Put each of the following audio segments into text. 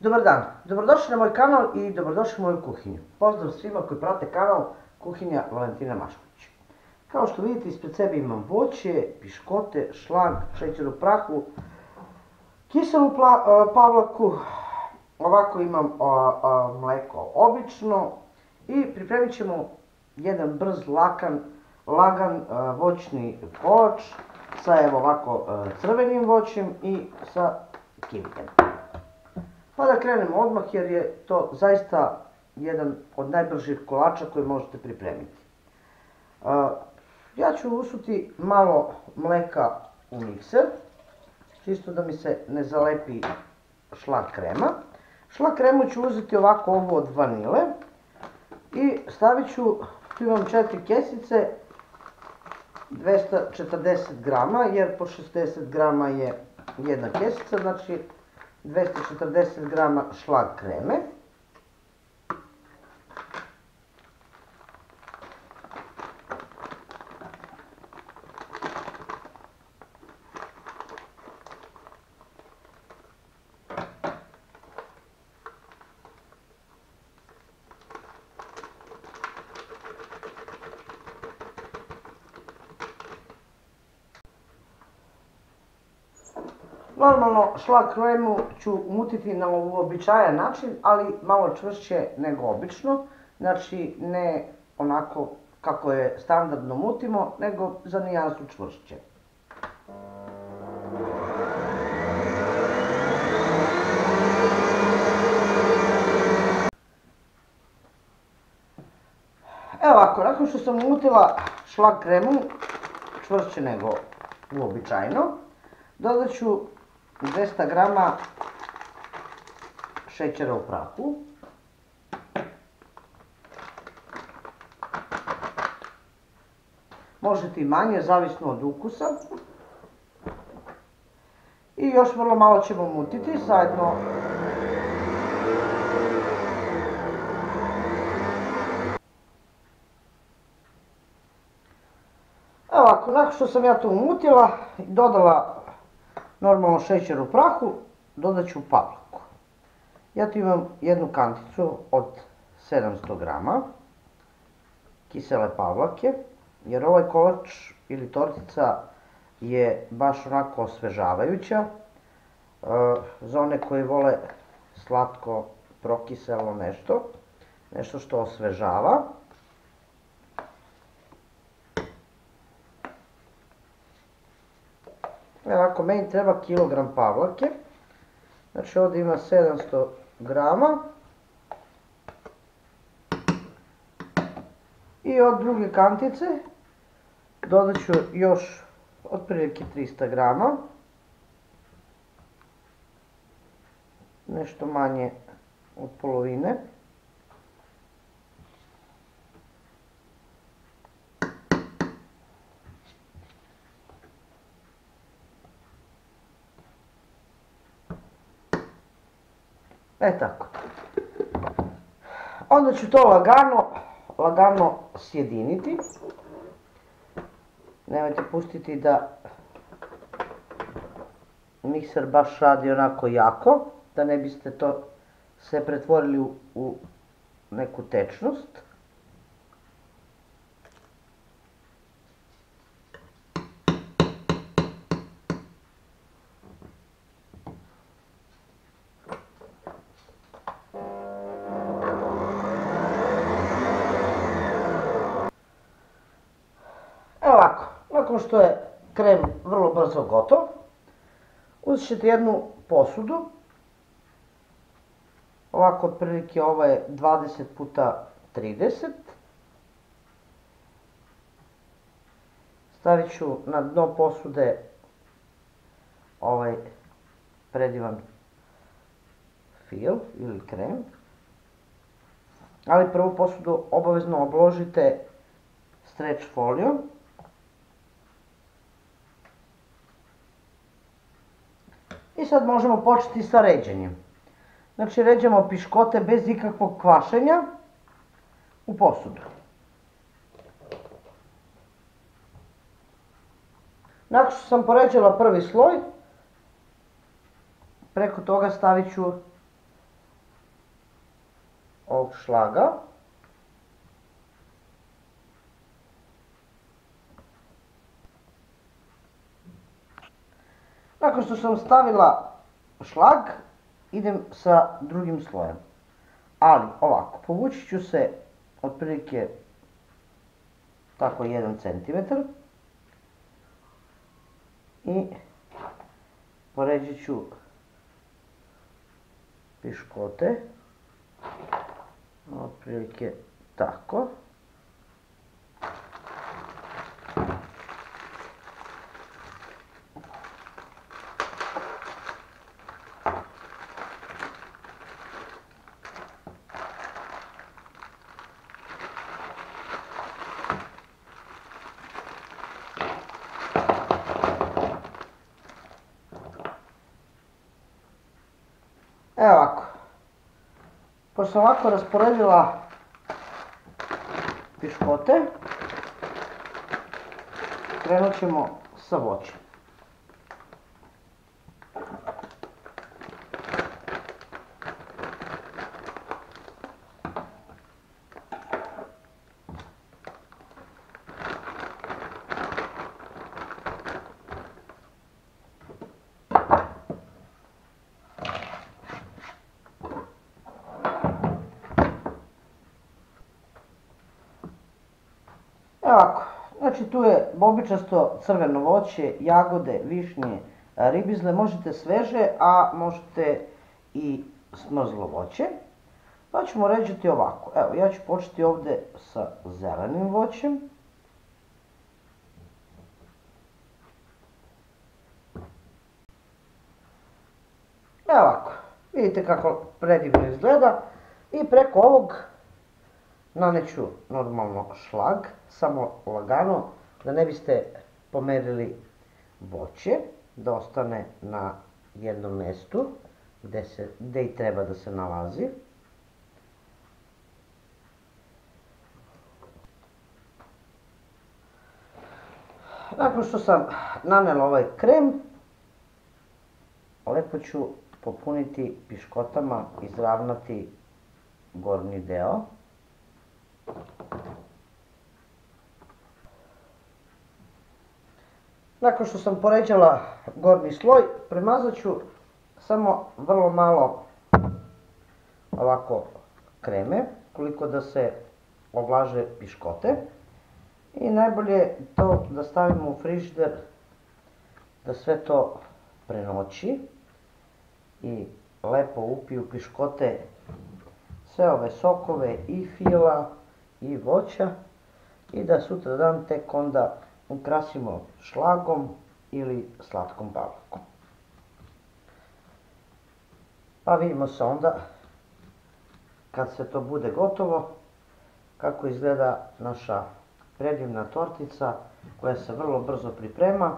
Dobar dan, dobrodošli na moj kanal i dobrodošli u moju kuhinju. Pozdrav svima koji prate kanal Kuhinja Valentina Mašković. Kao što vidite ispred sebe imam voće, piškote, šlag, šećer u prahu, kiselu pavlaku, ovako imam mleko obično i pripremit ćemo jedan brz, lakan, lagan voćni kolač sa evo ovako crvenim voćem i sa kivijem. Pa da krenemo odmah jer je to zaista jedan od najbržih kolača koje možete pripremiti. Ja ću usuti malo mleka u mikser, čisto da mi se ne zalepi šlag krema. Šlag kremu ću uzeti ovako ovo od vanile i stavit ću, tu imam četiri kesice, 240 grama, jer po 60 grama je jedna kesica, znači 240 grama šlag kreme. Normalno šlag kremu ću mutiti na uobičajan način, ali malo čvršće nego obično. Znači ne onako kako je standardno mutimo, nego za nijansu čvršće. Evo ovako, nakon što sam umutila šlag kremu, čvršće nego uobičajeno, dodat ću 200 grama šećera u prahu. Možete i manje, zavisno od ukusa. I još vrlo malo ćemo mutiti zajedno Evo ovako, nakon što sam ja to umutila, dodala normalno šećer u prahu, dodat ću pavlaku. Ja tu imam jednu kanticu od 700 grama kisele pavlake, jer ovaj kolač ili tortica je baš onako osvežavajuća. E, za one koji vole slatko prokiselo nešto, nešto što osvežava. Evo meni treba kilogram pavlake, znači ovdje ima 700 grama. I od druge kantice dodat ću još otprilike 300 grama. Nešto manje od polovine. E tako. Onda ću to lagano, lagano sjediniti. Nemojte pustiti da mikser baš radi onako jako, da ne biste to se pretvorili u, u neku tečnost. Nakon što je krem vrlo brzo gotov, uzet ćete jednu posudu, ovako otprilike ovo je 20 puta 30, stavit ću na dno posude ovaj predivan fil ili krem, ali prvu posudu obavezno obložite stretch folijom, sad možemo početi sa ređenjem. Znači, ređemo piškote bez ikakvog kvašenja u posudu. Nakon što sam poređala prvi sloj, preko toga stavit ću ovog šlaga. Nakon što sam stavila šlag, idem sa drugim slojem. Ali, ovako, povući ću se otprilike tako 1 cm i poređit ću piškote, otprilike tako. Evo ovako. Pošto sam ovako rasporedila piškote, krenut ćemo sa voćem. Evo ovako, znači tu je bobičasto crveno voće, jagode, višnje, e, ribizle, možete sveže, a možete i smrzlo voće. Pa ćemo ređati ovako, evo ja ću početi ovdje sa zelenim voćem. Evo ovako, vidite kako predivno izgleda i preko ovog naneću normalno šlag, samo lagano, da ne biste pomerili voće, da ostane na jednom mjestu gdje, se, gdje i treba da se nalazi. Nakon što sam nanela ovaj krem, lepo ću popuniti piškotama, izravnati gornji deo. Nakon što sam poređala gornji sloj, premazat ću samo vrlo malo ovako kreme, koliko da se ovlaže piškote. I najbolje to da stavimo u frižider da sve to prenoći i lepo upiju piškote sve ove sokove i fila i voća i da sutra dan tek onda ukrasimo šlagom ili slatkom pavlakom. Pa vidimo se onda kad se to bude gotovo kako izgleda naša predivna tortica koja se vrlo brzo priprema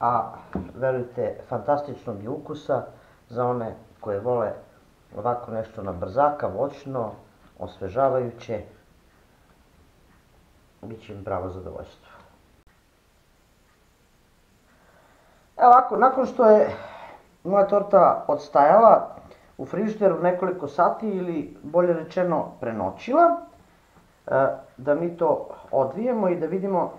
a verujte fantastičnog je ukusa za one koje vole ovako nešto na brzaka, voćno, osvežavajuće, bit će im pravo zadovoljstvo. Evo ovako, nakon što je moja torta odstajala u frižderu nekoliko sati ili bolje rečeno prenoćila, e, da mi to odvijemo i da vidimo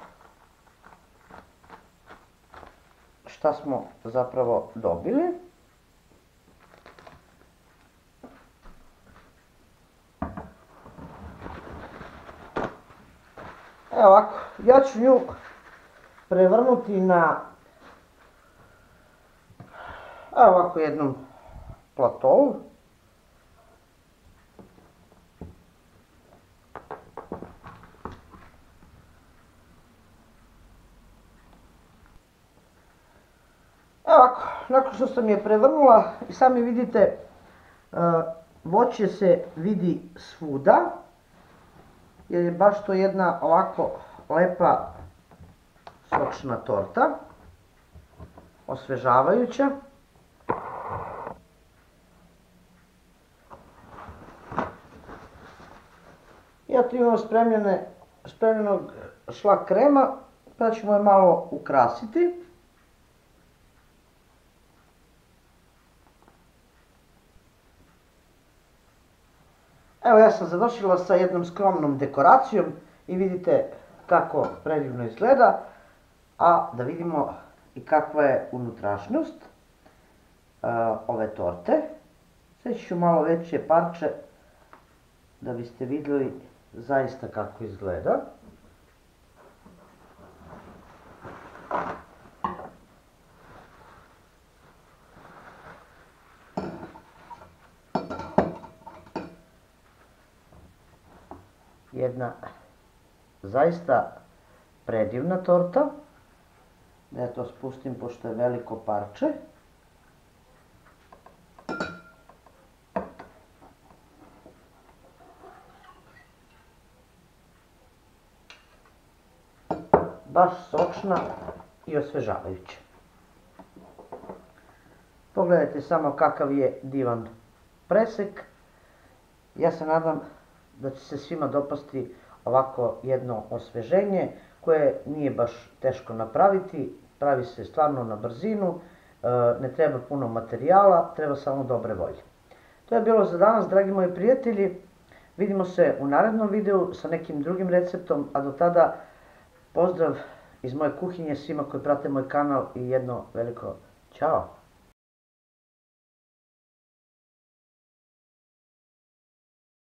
šta smo zapravo dobili. Evo ovako, ja ću nju prevrnuti na evo ovako jednom platovu. Evo ovako, nakon što sam je prevrnula i sami vidite e, voće se vidi svuda jer je baš to jedna ovako lepa sočna torta, osvežavajuća. Ja tu imam spremljene, spremljenog šlag krema, pa ćemo je malo ukrasiti. Evo ja sam završila sa jednom skromnom dekoracijom i vidite kako predivno izgleda, a da vidimo i kakva je unutrašnjost uh, ove torte. Sveći ću malo veće parče da biste vidjeli zaista kako izgleda. Jedna zaista predivna torta. Da ja to spustim pošto je veliko parče. Baš sočna i osvežavajuća. Pogledajte samo kakav je divan presek. Ja se nadam da će se svima dopasti ovako jedno osveženje koje nije baš teško napraviti, pravi se stvarno na brzinu, e, ne treba puno materijala, treba samo dobre volje. To je bilo za danas, dragi moji prijatelji. Vidimo se u narednom videu sa nekim drugim receptom, a do tada Pozdrav iz moje kuhinje svima koji prate moj kanal i jedno veliko ćao!